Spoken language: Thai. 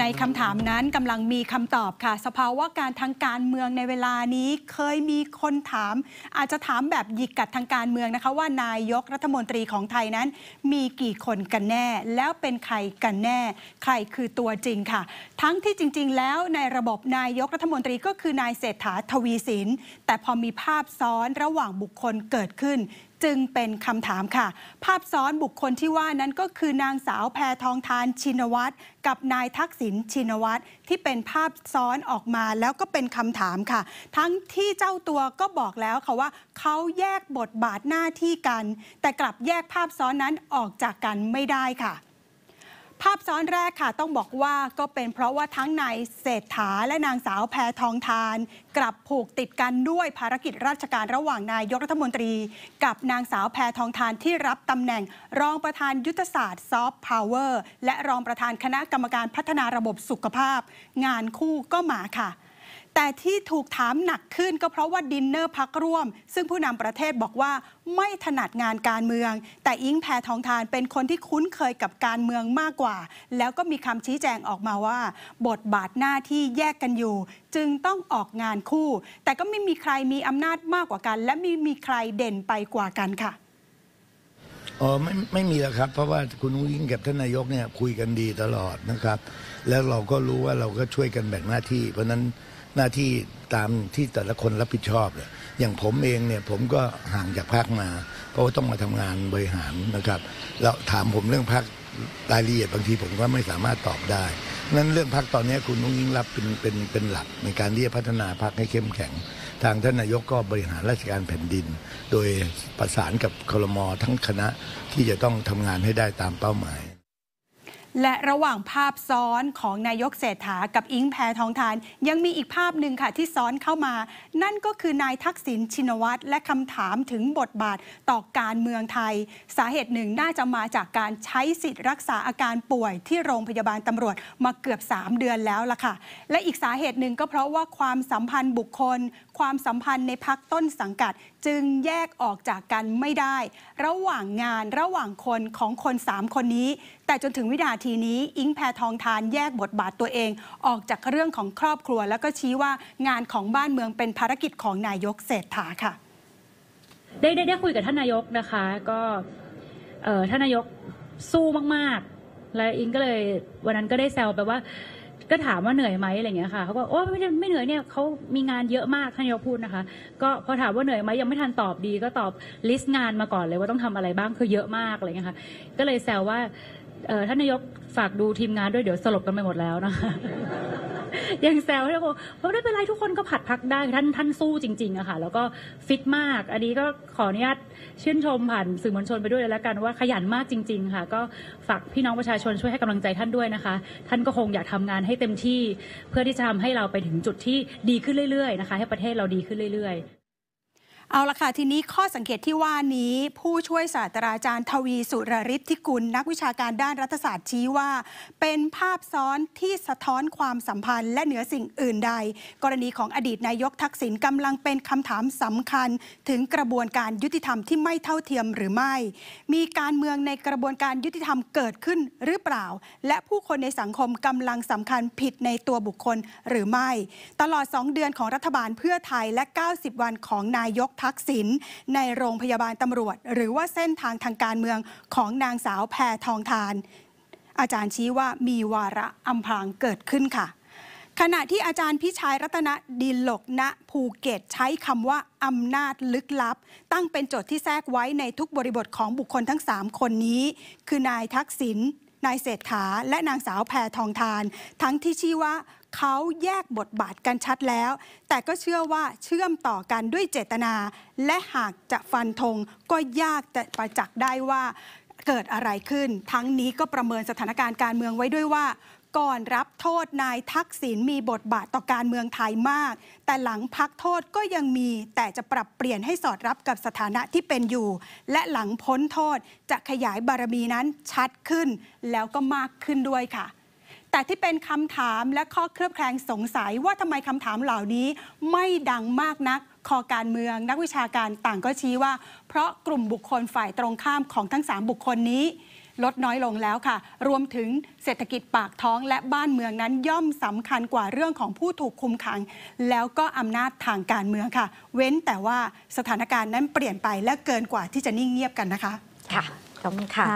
ในคำถามนั้นกำลังมีคำตอบค่ะ สภาวะการทางการเมืองในเวลานี้เคยมีคนถาม อาจจะถามแบบหยิกกัดทางการเมืองนะคะ ว่านายกรัฐมนตรีของไทยนั้น มีกี่คนกันแน่ แล้วเป็นใครกันแน่ ใครคือตัวจริงค่ะ ทั้งที่จริง ๆ แล้วในระบบนายกรัฐมนตรีก็คือนายเศรษฐาทวีสินแต่พอมีภาพซ้อนระหว่างบุคคลเกิดขึ้น จึงเป็นคำถามค่ะ ภาพซ้อนบุคคลที่ว่านั้นก็คือนางสาวแพทองทานชินวัตรกับนายทักษิณชินวัตรที่เป็นภาพซ้อนออกมาแล้วก็เป็นคำถามค่ะ ทั้งที่เจ้าตัวก็บอกแล้วค่ะว่าเขาแยกบทบาทหน้าที่กัน แต่กลับแยกภาพซ้อนนั้นออกจากกันไม่ได้ค่ะ ภาพซ้อนแรกค่ะต้องบอกว่าก็เป็นเพราะว่าทั้งนายเศรษฐาและนางสาวแพทองทาน กลับผูกติดกันด้วยภารกิจราชการระหว่างนายกรัฐมนตรี กับนางสาวแพทองธารที่รับตำแหน่ง รองประธานยุทธศาสตร์ soft power และรองประธานคณะกรรมการพัฒนาระบบสุขภาพ งานคู่ก็มาค่ะ แต่ที่ถูกถามหนักขึ้นก็เพราะว่าดินเนอรรคร่วม ซึ่งผู้นำประเทศบอกว่าไม่ถนัดงานการเมือง แต่อิ๊งค์แพทองธารเป็นคนที่คุ้นเคยกับการเมืองมากกว่า แล้วก็มีคำชี้แจงออกมาว่า บทบาทหน้าที่แยกกันอยู่ จึงต้องออกงานคู่ แต่ก็ไม่มีใครมีอำนาจมากกว่ากัน และไม่มีใครเด่นไปกว่ากันค่ะอ๋อไม่ไม่มีแล้วครับ เพราะว่าคุณอุ้งอิงกับท่านนายกเนี่ยคุยกันดีตลอดนะครับ แล้วเราก็รู้ว่าเราก็ช่วยกันแบ่งหน้าที่ เพราะฉะนั้น หน้าที่ตามที่แต่ละคนรับผิดชอบเนี่ยอย่างผมเองเนี่ยผมก็ห่างจากพักมา เพราะว่าต้องมาทำงานบริหารนะครับแล้วถามผมเรื่องพักรายละเอียดบางทีผมก็ไม่สามารถตอบได้นั้นเรื่องพักตอนนี้คุณนุ้งยิ่งรับเป็นเป็นเป็นหลักในการที่จะพัฒนาพักให้เข้มแข็ง ทางท่านนายกก็บริหารราชการแผ่นดิน โดยประสานกับคลมทั้งคณะที่จะต้องทำงานให้ได้ตามเป้าหมาย และระหว่างภาพซ้อนของนายกเศรษฐากับอิงแพทองทาน ยังมีอีกภาพหนึ่งค่ะที่ซ้อนเข้ามา นั่นก็คือนายทักษิณชินวัตรและคำถามถึงบทบาทต่อการเมืองไทย สาเหตุหนึ่งน่าจะมาจากการใช้สิทธิ์รักษาอาการป่วยที่โรงพยาบาลตำรวจมาเกือบ 3 เดือนแล้วล่ะค่ะ และอีกสาเหตุหนึ่งก็เพราะว่าความสัมพันธ์บุคคล ความสัมพันธ์ในพักต้นสังกัด จึงแยกออกจากกันไม่ได้ ระหว่างงานระหว่างคนของคน 3 คนนี้ แต่จนถึงวินาทีนี้อิงแพทองทานแยกบทบาทตัวเอง ออกจากเรื่องของครอบครัว แล้วก็ชี้ว่างานของบ้านเมืองเป็นภารกิจของนายกเศรษฐาค่ะ ได้ได้ได้คุยกับท่านนายกนะคะ ก็เออท่านนายกสู้มากๆ และอิงก็เลยวันนั้นก็ได้แซวไปว่าก็ถามว่าเหนื่อยไหมอะไรเงี้ยค่ะเขาก็โอ้ไม่ได้ไม่เหนื่อยเนี่ยเขามีงานเยอะมากท่านนายกพูดนะคะ ก็พอถามว่าเหนื่อยไหมยังไม่ทันตอบดี ก็ตอบลิสต์งานมาก่อนเลยว่าต้องทำอะไรบ้างคือเยอะมากอะไรเงี้ยค่ะ ก็เลยแซวว่า ท่านนายกฝากดูทีมงานด้วยเดี๋ยวสลบกันไปหมดแล้วนะคะยังแซวให้บอกเพราะไม่เป็นไรทุกคนก็ผัดพักได้ท่านท่านสู้จริงๆอะค่ะ แล้วก็ฟิตมาก อันนี้ก็ขออนุญาตชื่นชมผ่านสื่อมวลชนไปด้วยแล้วกันว่าขยันมากจริง ๆ ค่ะ ก็ฝากพี่น้องประชาชนช่วยให้กำลังใจท่านด้วยนะคะ ท่านก็คงอยากทำงานให้เต็มที่ เพื่อที่จะทำให้เราไปถึงจุดที่ดีขึ้นเรื่อยๆนะคะ ให้ประเทศเราดีขึ้นเรื่อย ๆ เอาละค่ะ ทีนี้ข้อสังเกตที่ว่านี้ ผู้ช่วยศาสตราจารย์ทวีสุรฤทธิกุล นักวิชาการด้านรัฐศาสตร์ชี้ว่า เป็นภาพซ้อนที่สะท้อนความสัมพันธ์และเหนือสิ่งอื่นใด กรณีของอดีตนายกทักษิณกำลังเป็นคำถามสำคัญ ถึงกระบวนการยุติธรรมที่ไม่เท่าเทียมหรือไม่ มีการเมืองในกระบวนการยุติธรรมเกิดขึ้นหรือเปล่า และผู้คนในสังคมกำลังสำคัญผิดในตัวบุคคลหรือไม่ ตลอด 2 เดือนของรัฐบาลเพื่อไทยและ 90 วันของนายกทักษิณในโรงพยาบาลตำรวจ หรือว่าเส้นทางทางการเมืองของนางสาวแพทองทาน อาจารย์ชี้ว่ามีวาระอำพรางเกิดขึ้นค่ะ ขณะที่อาจารย์พิชัยรัตนดิลกณภูเก็ตใช้คำว่าอำนาจลึกลับ ตั้งเป็นโจทย์ที่แทรกไว้ในทุกบริบทของบุคคลทั้ง 3 คนนี้ คือนายทักษิณนายเศรษฐาและนางสาวแพทองธาร ทั้งที่ชี้ว่าเขาแยกบทบาทกันชัดแล้ว แต่ก็เชื่อว่าเชื่อมต่อกันด้วยเจตนา และหากจะฟันธงก็ยากจะประจักษ์ได้ว่าเกิดอะไรขึ้น ทั้งนี้ก็ประเมินสถานการณ์การเมืองไว้ด้วยว่า ก่อนรับโทษนายทักษิณมีบทบาทต่อการเมืองไทยมาก แต่หลังพักโทษก็ยังมี แต่จะปรับเปลี่ยนให้สอดรับกับสถานะที่เป็นอยู่ และหลังพ้นโทษจะขยายบารมีนั้นชัดขึ้น แล้วก็มากขึ้นด้วยค่ะ แต่ที่เป็นคำถามและข้อเคลือบแคลงสงสัยว่าทำไมคำถามเหล่านี้ไม่ดังมากนักคอการเมือง นักวิชาการต่างก็ชี้ว่า เพราะกลุ่มบุคคลฝ่ายตรงข้ามของทั้ง 3 บุคคลนี้ ลดน้อยลงแล้วค่ะ รวมถึงเศรษฐกิจปากท้องและบ้านเมืองนั้นย่อมสำคัญกว่าเรื่องของผู้ถูกคุมขัง แล้วก็อำนาจทางการเมืองค่ะ เว้นแต่ว่าสถานการณ์นั้นเปลี่ยนไปและเกินกว่าที่จะนิ่งเงียบกันนะคะ ค่ะ ขอบคุณค่ะ